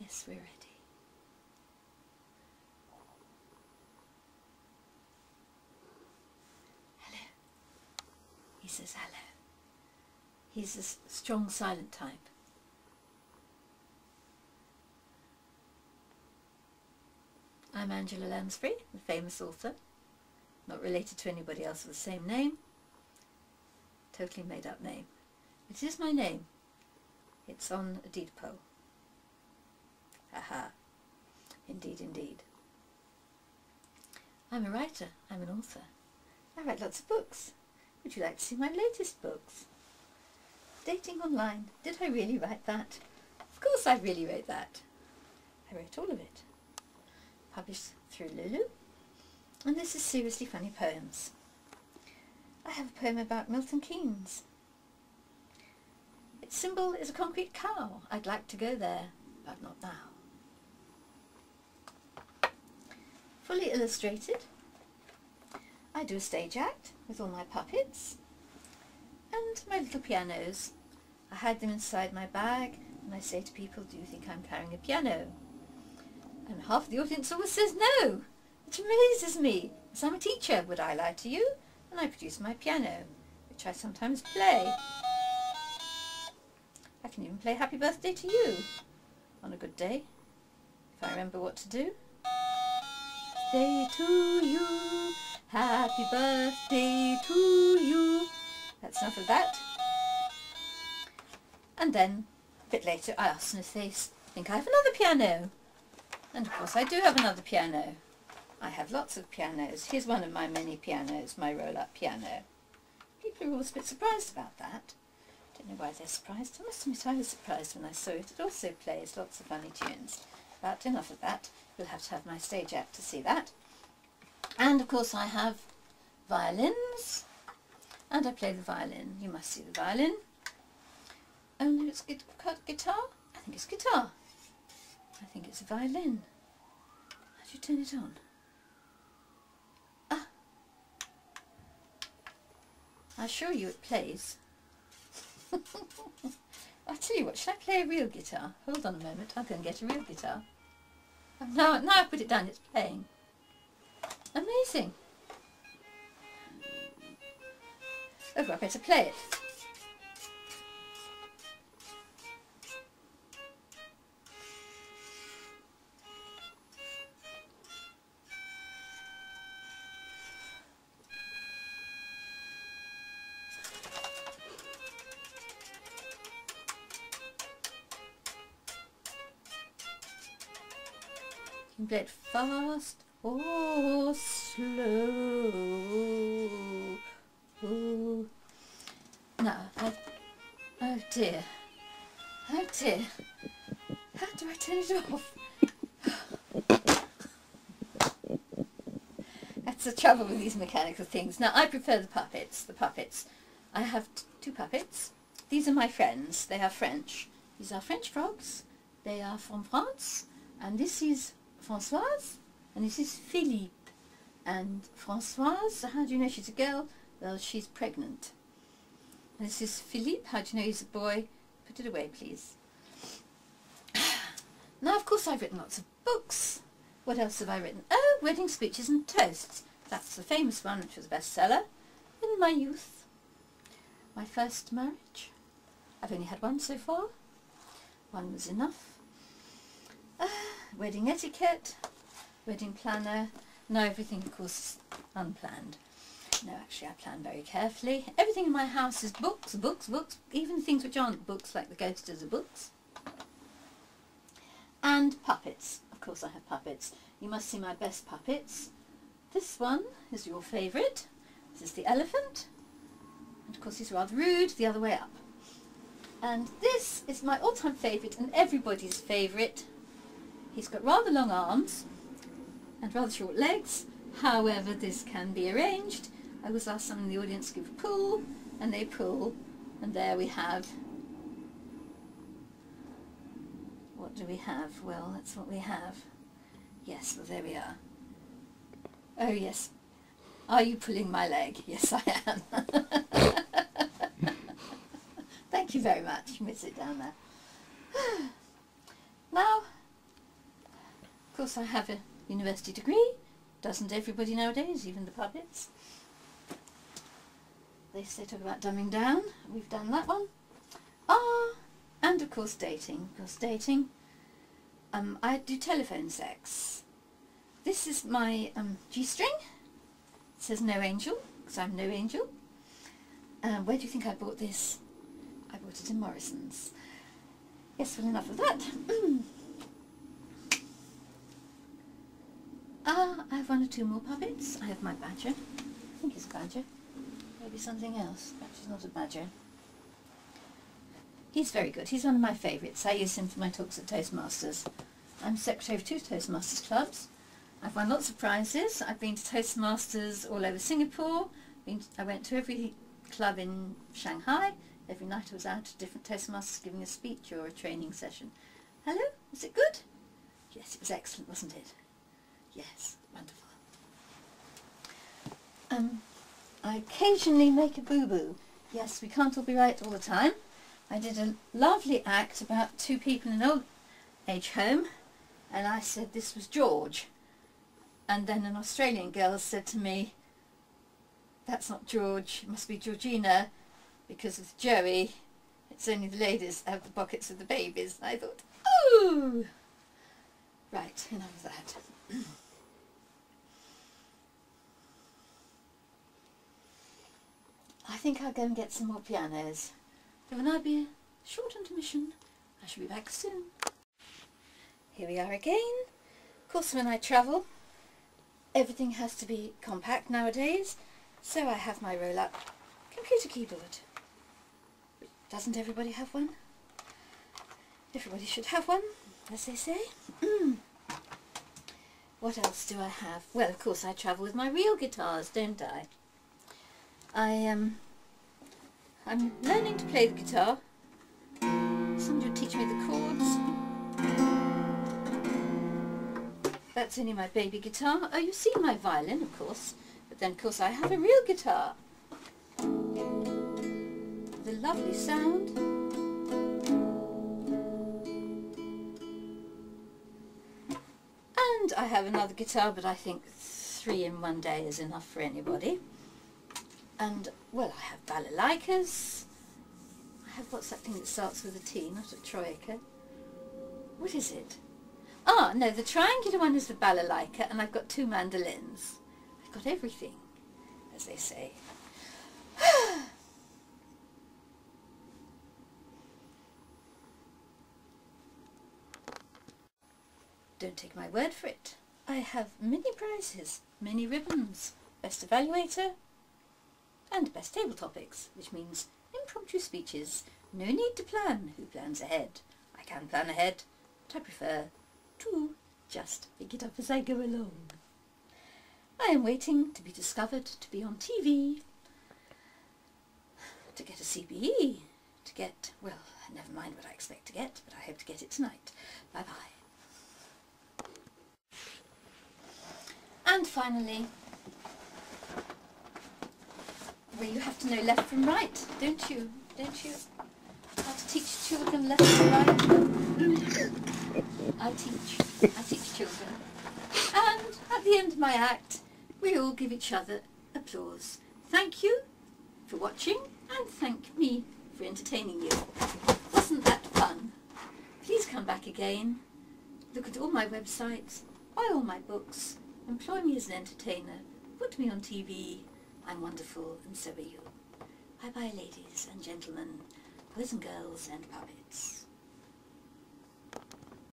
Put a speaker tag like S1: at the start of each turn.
S1: Yes, we're ready. Hello. He says hello. He's a strong silent type. I'm Angela Lansbury, the famous author. Not related to anybody else with the same name. Totally made up name. It is my name. It's on a deed poll. Aha. Indeed, indeed. I'm a writer. I'm an author. I write lots of books. Would you like to see my latest books? Dating online. Did I really write that? Of course I really wrote that. I wrote all of it. Published through Lulu. And this is Seriously Funny Poems. I have a poem about Milton Keynes. Its symbol is a concrete cow. I'd like to go there, but not now. Fully illustrated. I do a stage act with all my puppets and my little pianos. I hide them inside my bag and I say to people, do you think I'm carrying a piano? And half the audience always says no, which amazes me. As I'm a teacher, would I lie to you? And I produce my piano, which I sometimes play. I can even play Happy Birthday to You on a good day, if I remember what to do. Day to you, happy birthday to you. That's enough of that. And then, a bit later, I ask them if they think I have another piano. And of course I do have another piano. I have lots of pianos. Here's one of my many pianos, my roll-up piano. People are always a bit surprised about that. Don't know why they're surprised. I must admit I was surprised when I saw it. It also plays lots of funny tunes. But enough of that. You'll have to have my stage act to see that. And of course I have violins. And I play the violin. You must see the violin. Only it's gui- guitar? I think it's guitar. I think it's a violin. How do you turn it on? Ah. I assure you it plays. I'll tell you what, should I play a real guitar? Hold on a moment, I'll go and get a real guitar. Now, now I've put it down, it's playing. Amazing. Oh, I better play it. Can play it fast or slow. No, oh dear. Oh dear. How do I turn it off? That's the trouble with these mechanical things. Now, I prefer the puppets. The puppets. I have two puppets. These are my friends. They are French. These are French frogs. They are from France. And this is Françoise. And this is Philippe. And Françoise, how do you know she's a girl? Well, she's pregnant. And this is Philippe. How do you know he's a boy? Put it away, please. Now, of course, I've written lots of books. What else have I written? Oh, Wedding Speeches and Toasts. That's the famous one, which was a bestseller in my youth. My first marriage. I've only had one so far. One was enough. Wedding etiquette, wedding planner. Now everything, of course, is unplanned. No, actually, I plan very carefully. Everything in my house is books, books, books, even things which aren't books, like the ghosters are books. And puppets. Of course, I have puppets. You must see my best puppets. This one is your favourite. This is the elephant. And of course, he's rather rude, the other way up. And this is my all-time favourite and everybody's favourite. He's got rather long arms and rather short legs. However, this can be arranged. I was asked someone in the audience to give a pull, and they pull, and there we have. What do we have? Well, that's what we have. Yes, well, there we are. Oh, yes. Are you pulling my leg? Yes, I am. Thank you very much. You may sit down there. now, course I have a university degree. Doesn't everybody nowadays, even the puppets? They say talk about dumbing down. We've done that one. Ah, and of course dating. Of course dating. Um, I do telephone sex. This is my um, G-string. It says no angel, because I'm no angel. Um, where do you think I bought this? I bought it in Morrison's. Yes, well enough of that. Ah, I have one or two more puppets. I have my badger. I think it's a badger. Maybe something else. Perhaps it's not a badger. He's very good. He's one of my favourites. I use him for my talks at Toastmasters. I'm secretary of two Toastmasters clubs. I've won lots of prizes. I've been to Toastmasters all over Singapore. To, I went to every club in Shanghai. Every night I was out at different Toastmasters giving a speech or a training session. Hello? Was it good? Yes, it was excellent, wasn't it? Yes. Um, I occasionally make a boo-boo. Yes, we can't all be right all the time. I did a lovely act about two people in an old age home and I said this was George. And then an Australian girl said to me, that's not George, it must be Georgina, because with Joey, it's only the ladies that have the pockets of the babies. And I thought, ooh! Right, enough of that. I think I'll go and get some more pianos. There will now be a short intermission. I shall be back soon. Here we are again. Of course when I travel everything has to be compact nowadays so I have my roll-up computer keyboard. Doesn't everybody have one? Everybody should have one, as they say. Mm. what else do I have? Well, of course I travel with my real guitars, don't I? I um, I'm learning to play the guitar. Somebody will teach me the chords. That's only my baby guitar. Oh, you see my violin, of course. But then, of course, I have a real guitar. The lovely sound. And I have another guitar, but I think three in one day is enough for anybody. And, well, I have balalaikas. I have, what's that thing that starts with a T, not a troika? What is it? Ah, no, the triangular one is the balalaika, and I've got two mandolins. I've got everything, as they say. Don't take my word for it. I have many prizes, many ribbons, best evaluator, and best table topics, which means impromptu speeches. No need to plan. Who plans ahead? I can plan ahead, but I prefer to just pick it up as I go along. I am waiting to be discovered, to be on TV, to get a CBE, to get, well, never mind what I expect to get, but I hope to get it tonight. Bye-bye. And finally, well, you have to know left from right, don't you? Don't you? How to teach children left from right? I teach. I teach children. And at the end of my act, we all give each other applause. Thank you for watching and thank me for entertaining you. Wasn't that fun? Please come back again. Look at all my websites, buy all my books, employ me as an entertainer, put me on TV. I'm wonderful and so are you. Bye bye ladies and gentlemen, boys and girls and puppets.